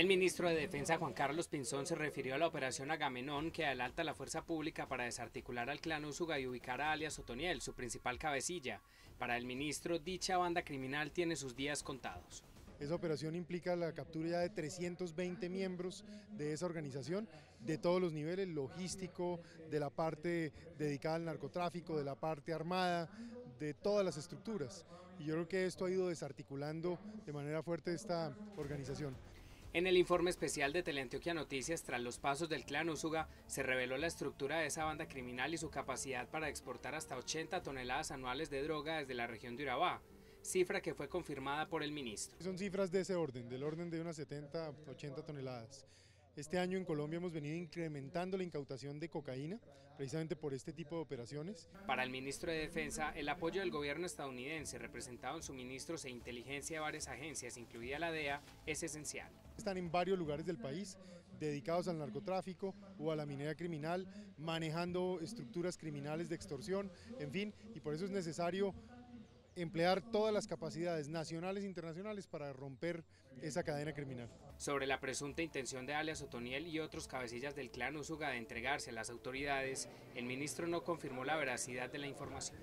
El ministro de Defensa Juan Carlos Pinzón se refirió a la operación Agamenón que adelanta la fuerza pública para desarticular al clan Usuga y ubicar a alias Otoniel, su principal cabecilla. Para el ministro, dicha banda criminal tiene sus días contados. Esa operación implica la captura ya de 320 miembros de esa organización, de todos los niveles, logístico, de la parte dedicada al narcotráfico, de la parte armada, de todas las estructuras. Y yo creo que esto ha ido desarticulando de manera fuerte esta organización. En el informe especial de Teleantioquia Noticias, tras los pasos del clan Usuga, se reveló la estructura de esa banda criminal y su capacidad para exportar hasta 80 toneladas anuales de droga desde la región de Urabá cifra que fue confirmada por el ministro. Son cifras de ese orden, del orden de unas 70, 80 toneladas. Este año en Colombia hemos venido incrementando la incautación de cocaína, precisamente por este tipo de operaciones. Para el ministro de Defensa, el apoyo del gobierno estadounidense, representado en suministros e inteligencia de varias agencias, incluida la DEA, es esencial. Están en varios lugares del país dedicados al narcotráfico o a la minería criminal, manejando estructuras criminales de extorsión, en fin, y por eso es necesario emplear todas las capacidades nacionales e internacionales para romper esa cadena criminal. Sobre la presunta intención de alias Otoniel y otros cabecillas del clan Usuga de entregarse a las autoridades, el ministro no confirmó la veracidad de la información.